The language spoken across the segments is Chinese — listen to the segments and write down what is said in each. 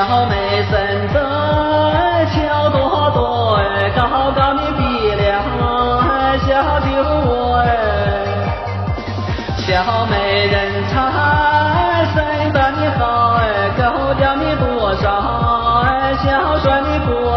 小妹身子翘多多哎，高高的鼻梁小酒窝哎，小妹人才生得你好哎，高调你多少哎，小帅的多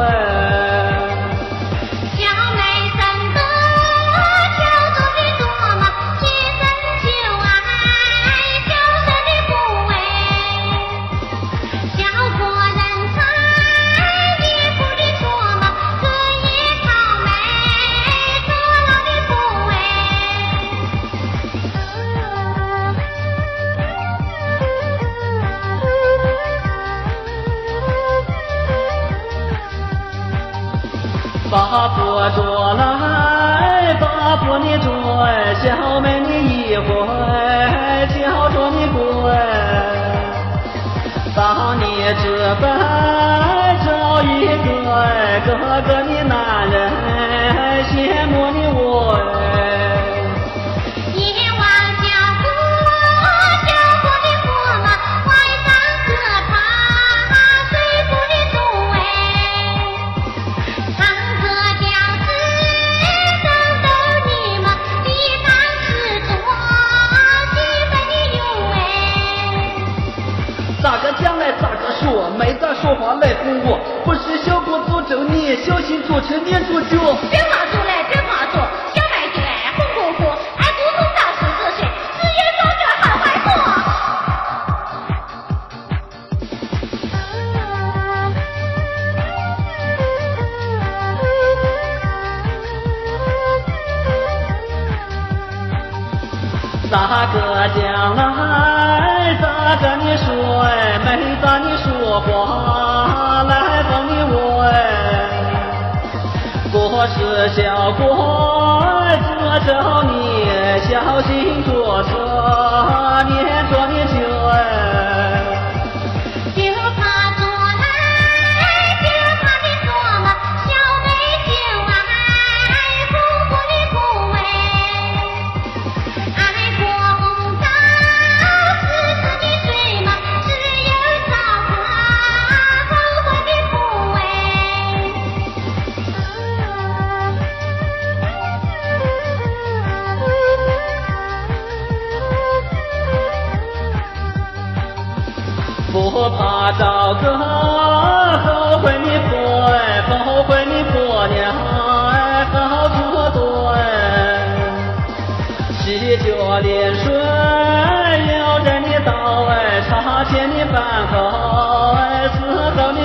把婆捉来，把婆你捉，小妹你一回，叫着你过哎，当你这般找一个，哥哥的男人羡慕你说，没咋说话来哄我，不是小公诅咒你，小心做成撵住脚。别话说来，别话说，小妹就爱红火火，爱不从到十四岁，只有说这好坏说。咋个讲来跟你说哎，没咋你说话来帮你我哎，我是小官做着你小心做着怕找个后悔的婆哎，后悔的婆娘哎，好多多哎，七脚连水要人的倒哎，茶钱你办好哎，伺候你